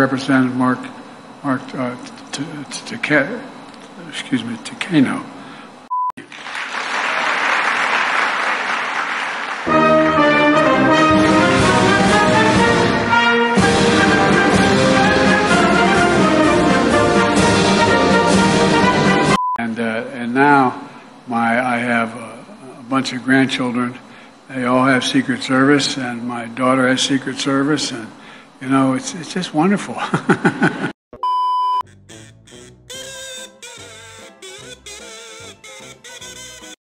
Representative Mark, Mark, uh, excuse me, Takano. And, uh, and now my, I have a bunch of grandchildren. They all have Secret Service, and my daughter has Secret Service, and you know, it's, it's just wonderful.